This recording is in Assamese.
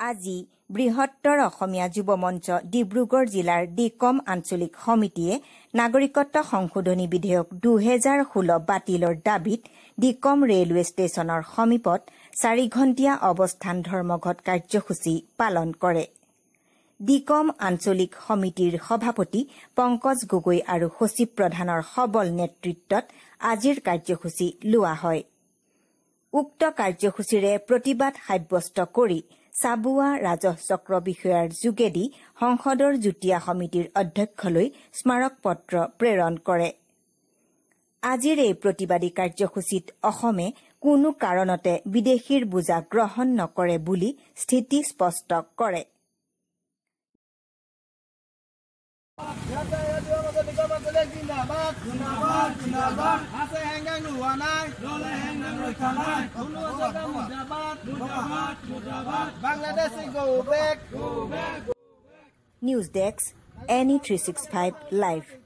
আজি বৃহত্তৰ অসমীয়া যুৱ মঞ্চ ডিব্ৰুগড় জিলাৰ ডিকম আঞ্চলিক সমিতিয়ে নাগৰিকত্ব সংশোধনী বিধেয়ক দুহেজাৰ ষোল্ল বাতিলৰ দাবীত ডিকম ৰেলৱে ষ্টেচনৰ সমীপত চাৰি ঘণ্টীয়া অৱস্থান ধৰ্মঘট কাৰ্যসূচী পালন কৰে। ডিকম আঞ্চলিক সমিতিৰ সভাপতি পংকজ গগৈ আৰু সচিব প্ৰধানৰ সবল নেতৃত্বত আজিৰ কাৰ্যসূচী লোৱা হয়। উক্ত কাৰ্যসূচীৰে প্ৰতিবাদ সাব্যস্ত কৰি চাবুৱা ৰাজহ চক্ৰ বিষয়াৰ যোগেদি সংসদৰ যুটীয়া সমিতিৰ অধ্যক্ষলৈ স্মাৰক পত্ৰ প্ৰেৰণ কৰে। আজিৰ এই প্ৰতিবাদী কাৰ্যসূচীত অসমে কোনো কাৰণতে বিদেশীৰ বোজা গ্ৰহণ নকৰে বুলি স্থিতি স্পষ্ট কৰে। Bangladesh go back. News Dex, Annie 365 Live.